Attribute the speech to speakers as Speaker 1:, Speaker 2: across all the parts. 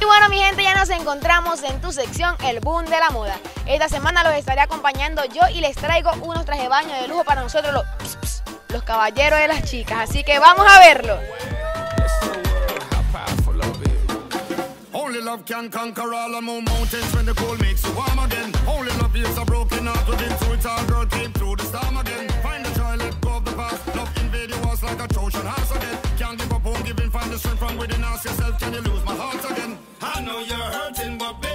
Speaker 1: Y bueno, mi gente, ya nos encontramos en tu sección El Boom de la Moda. Esta semana los estaré acompañando yo y les traigo unos trajes de baño de lujo para nosotros, los, los caballeros de las chicas. Así que vamos a verlo.
Speaker 2: never hurting, but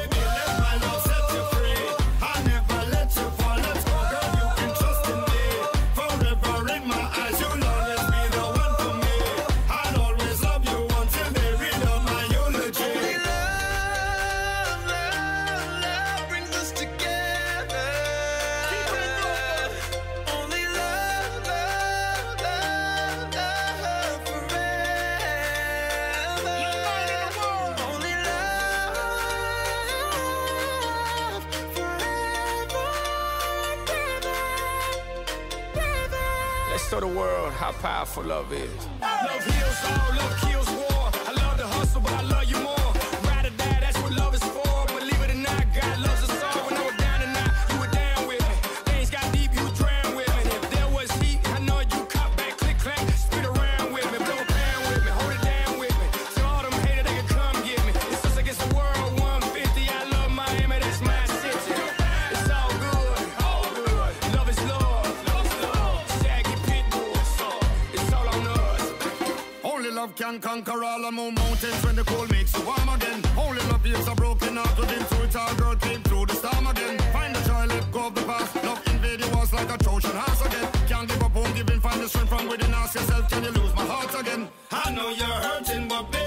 Speaker 3: show the world how powerful love is.
Speaker 2: Love heals all, love kills war. Can conquer all the mountains when the cold makes you warm again. Only love is a broken heart within, so it's all girl came through the storm again. Find the joy, let go of the past. Love invade your walls like a Trojan horse again. Can't give up, won't give in, find the strength from within. Ask yourself, can you lose my heart again? I know you're hurting, but baby,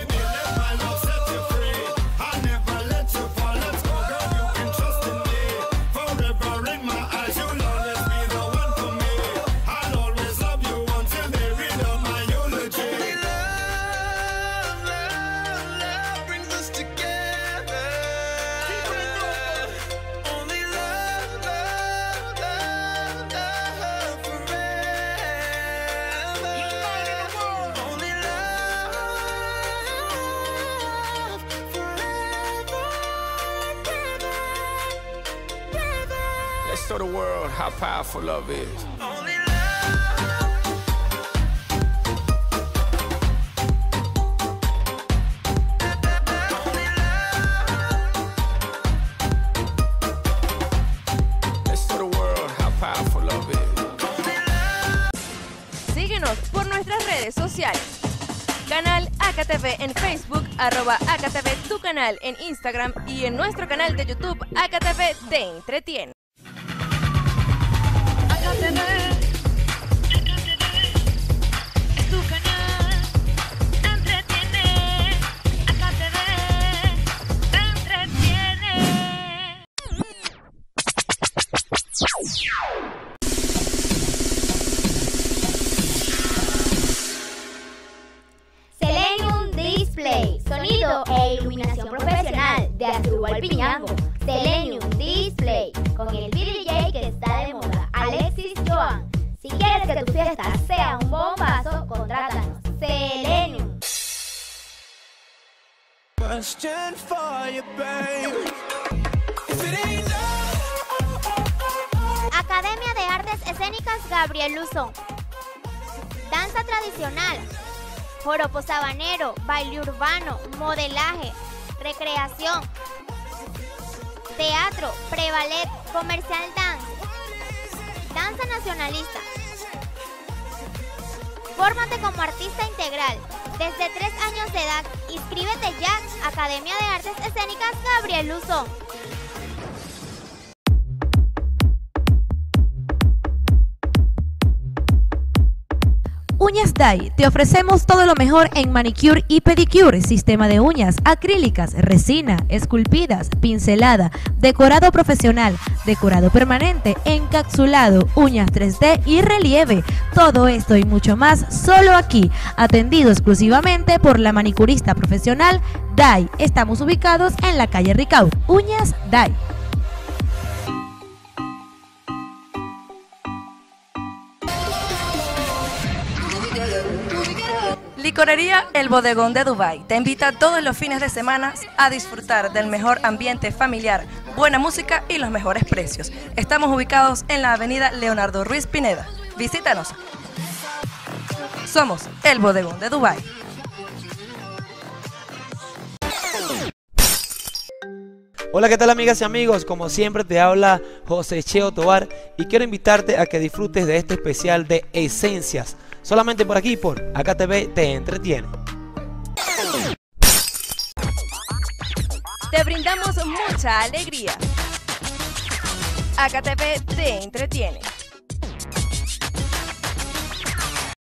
Speaker 3: show the world how powerful love is.
Speaker 4: Síguenos por nuestras redes sociales. Canal AKTV en Facebook, arroba AKTV tu canal en Instagram y en nuestro canal de YouTube AKTV te entretiene.
Speaker 5: Profesional de Asdrúbal Piñango. Selenium Display, con el quieres que tu fiesta sea un bombazo, contrátanos. Selenium.
Speaker 6: Question for you, babe. If it ain't
Speaker 5: Academia de Artes Escénicas Gabriel Luzón. Danza tradicional. Joropo sabanero, baile urbano, modelaje, recreación. Teatro, preballet, comercial dance. Danza nacionalista. Fórmate como artista integral. Desde tres años de edad, inscríbete ya. Academia de Artes Escénicas Gabriel Luzón.
Speaker 7: Uñas Dye. Te ofrecemos todo lo mejor en manicure y pedicure, sistema de uñas, acrílicas, resina, esculpidas, pincelada, decorado profesional, decorado permanente, encapsulado, uñas 3D y relieve. Todo esto y mucho más solo aquí, atendido exclusivamente por la manicurista profesional Dye. Estamos ubicados en la calle Ricau. Uñas Dye.
Speaker 8: Licorería El Bodegón de Dubai te invita todos los fines de semana a disfrutar del mejor ambiente familiar, buena música y los mejores precios. Estamos ubicados en la avenida Leonardo Ruiz Pineda. Visítanos. Somos El Bodegón de Dubai.
Speaker 9: Hola, ¿qué tal amigas y amigos? Como siempre te habla José Cheo Tobar y quiero invitarte a que disfrutes de este especial de Esencias, solamente por aquí por AKTV te entretiene.
Speaker 4: Te brindamos mucha alegría. AKTV te entretiene.